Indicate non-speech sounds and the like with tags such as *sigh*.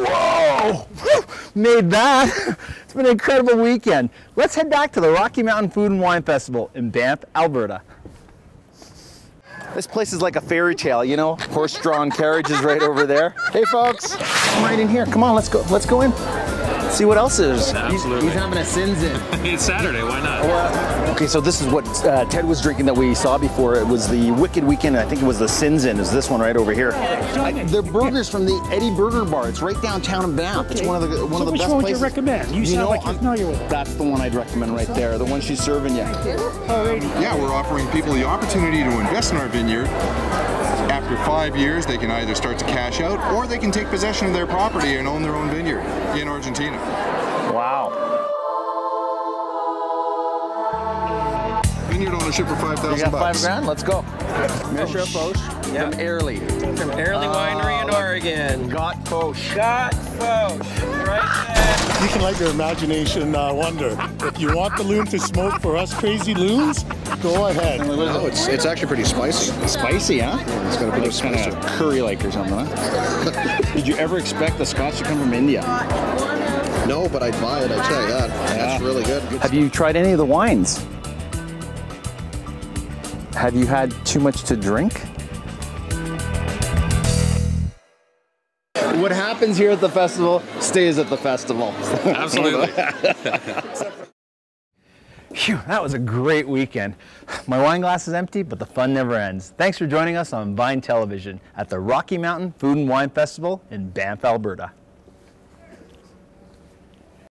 Whoa! *laughs* Made that. *laughs* It's been an incredible weekend. Let's head back to the Rocky Mountain Food and Wine Festival in Banff, Alberta. This place is like a fairy tale, you know? Horse-drawn carriages right over there. Hey, folks. Come right in here. Come on, let's go. Let's go in. See what else is. Absolutely. He's, he's having a sins in. *laughs* it's Saturday, why not? Okay, so this is what uh, Ted was drinking that we saw before. It was the Wicked Weekend. I think it was the Sins In. Is this one right over here? I, they're burgers from the Eddie Burger Bar. It's right downtown in Banff. It's one of the one So of the which best one would places. you recommend? You, sound know, like you're I'm- familiar with it. That's the one I'd recommend right there. The one she's serving you. Yeah, we're offering people the opportunity to invest in our vineyard. After five years, they can either start to cash out or they can take possession of their property and own their own vineyard in Argentina. Wow. Vineyard ownership for five You thousand got five bucks. grand? Let's go. Maréchal Foch Yeah. from Airlie. From Airlie Winery in Oregon. Got Foch. Got Foch, right You can let your imagination uh, wander. If you want the loon to smoke for us crazy loons, go ahead. Oh, it's it's actually pretty spicy. Spicy, huh? It's got a bit of Kind of curry-like or something, huh? *laughs* Did you ever expect the Scotch to come from India? No, but I'd buy it. I tell you that. That's really good. Have you tried any of the wines? Have you had too much to drink? What happens here at the festival stays at the festival. *laughs* Absolutely. Phew, that was a great weekend. My wine glass is empty, but the fun never ends. Thanks for joining us on Vine Television at the Rocky Mountain Food and Wine Festival in Banff, Alberta.